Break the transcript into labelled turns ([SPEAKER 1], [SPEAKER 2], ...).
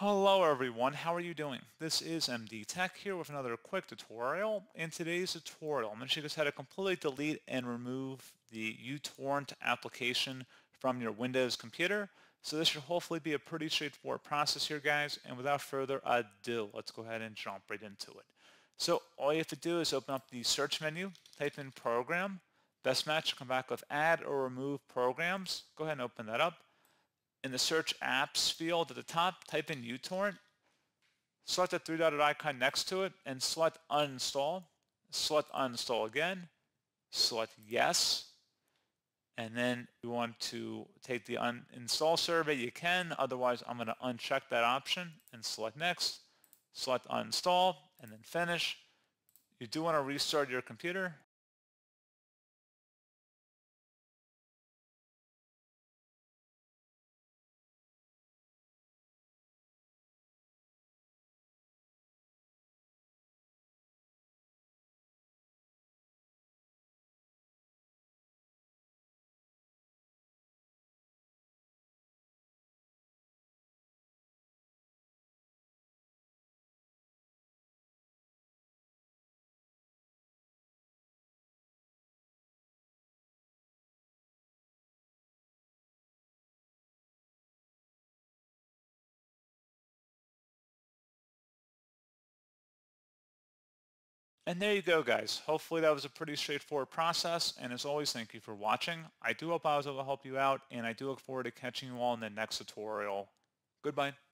[SPEAKER 1] Hello everyone, how are you doing? This is MD Tech here with another quick tutorial. In today's tutorial, I'm going to show you how to completely delete and remove the uTorrent application from your Windows computer. So this should hopefully be a pretty straightforward process here guys, and without further ado, let's go ahead and jump right into it. So all you have to do is open up the search menu, type in program, best match, come back with add or remove programs. Go ahead and open that up in the search apps field at the top, type in uTorrent, select the three-dotted icon next to it, and select uninstall. Select uninstall again, select yes, and then you want to take the uninstall survey, you can, otherwise I'm going to uncheck that option and select next, select uninstall, and then finish. You do want to restart your computer, And there you go, guys. Hopefully that was a pretty straightforward process. And as always, thank you for watching. I do hope I was able to help you out, and I do look forward to catching you all in the next tutorial. Goodbye.